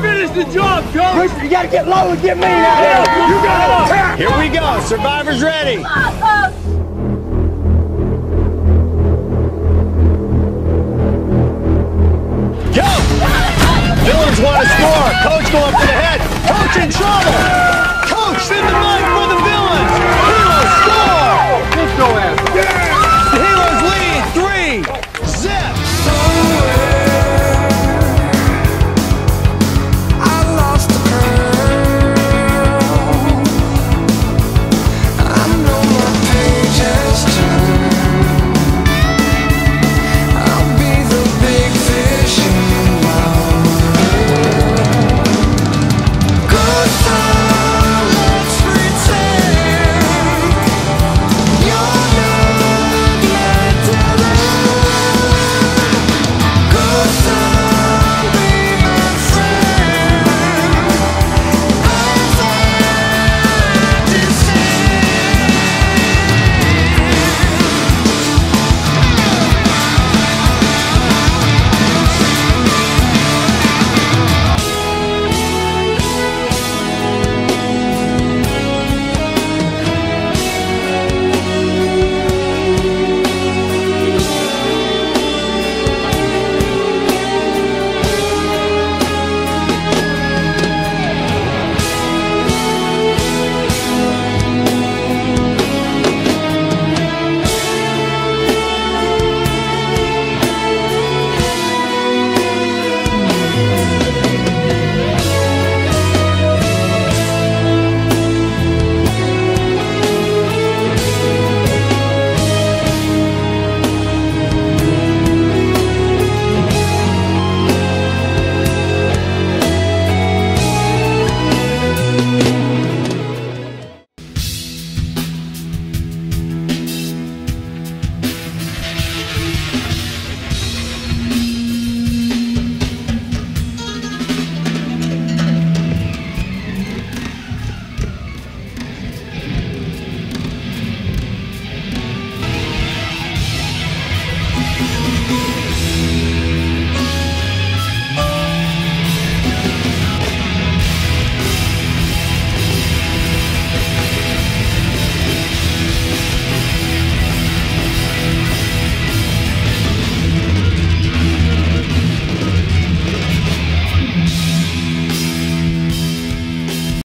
finish the job, coach. You gotta get low and get me out here. You gotta Here we go. Survivors ready. Go! Villains want to score. Coach going for the head. Coach in trouble.